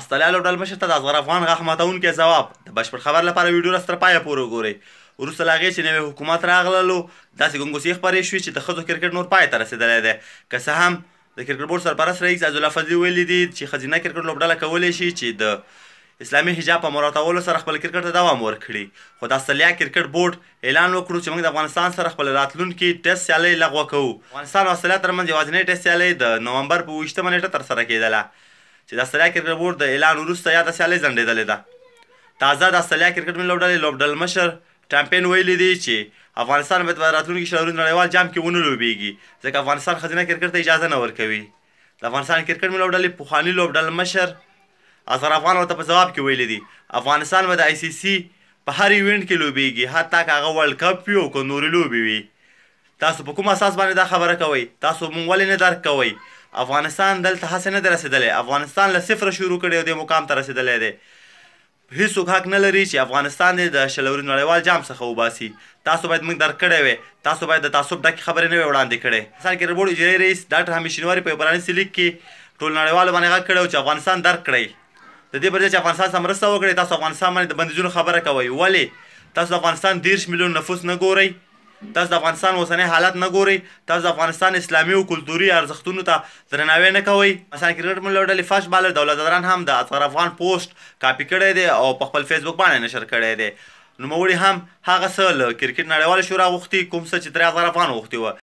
استرالیا لوبډل مشر ته د اصغر افغان غاښ ماتونکی ځواب د بشپړ خبر لپاره ویډیو راس تر پایه پورې وګورئ وروسته له هغې چې نوی حکومت راغللو داسې ګنګوسې خپرې شوې چې د ښځو کرکټ نور پای ته رسېدلی دی که څه هم د کرکټ بورډ سرپرست رئیس عزالله فضلي ویلي دي چې ښځینه کرکټ لوبډله کولی شي چې د اسلامي حجاب په مراعاتولو سره خپل کرکټ ته دوام ورکړي خو د استرالیا کرکټ بورډ اعلان وکړو چې موږ د افغانستان سره خپل راتلونکي ټیسټ سیالۍ لغوه کوو افغانستان او استرالیا ترمنځ یوازینۍ ټیسټ سیالۍ د نومبر په اووه ویشتمه نېټه ترسره کېدله چې د استرالیا کرکټ بورډ د اعلان وروسته یاده سیالۍ ځنډېدلې ده. تازه د استرالیا کرکټ ملي لوبډلې لوبډلمشر ټام پېن ویلي دي چې افغانستان باید په راتلونکي شاوري نړیوال جام کې ونه لوبېږي ځکه افغانستان ښځینه کرکټ ته اجازه نه ورکوي. د افغانستان کرکټ ملي لوبډلې پخواني لوبډلمشر اصغر افغان ورته په ځواب کې ویلي دي، افغانستان به د آی سي سي په هر ایونټ کې لوبېږي حتا که هغه ورلډ کپ وي او که نورې لوبې وي. تاسو په کوم اساس باندې دا خبره کوئ؟ تاسو موږ ولې نه درک کوئ؟ افغانستان دلته هسې نه دی رسېدلی، افغانستان له صفره شروع کړی او دې مقام ته رسېدلی دی. هېڅوک حق نه لري چې افغانستان دې د شل اوریز نړیوال جام څخه وباسي. تاسو باید موږ درک کړی وای، تاسو باید د تعصب ډکې خبرې نه وای وړاندې کړې. مثال کرکټبورډ اجرایي رئیس ډاکټر حمید شینواري په یو پرانیستي لیک کې ټولو نړیوالو باندې غږ کړی و چې افغانستان درک کړئ. د دې پر ځای چې افغانستان سره مرسته وکړئ، تاسو افغانستان باندې د بندیزونو خبره کوئ. ولې؟ تاسو د افغانستان دېرش میلیون نفوس نه ګورئ؟ تاسو د افغانستان اوسنی حالت نه ګورئ، تاسو د افغانستان اسلامي او کلتوري ارزښتونو ته درناوی نه کوئ. افغانستان کرکټ بورډ لوبډلې فش بالر دولت ځدران هم د اصغر افغان پوسټ کاپي کړی دی او په خپل فېسبوک پاڼه یې نشر کړی دی. نوموړي هم هغه څه له کرکټ نړیوالې شورا غوښتي کوم څه چې ترې اصغر افغان غوښتي وه.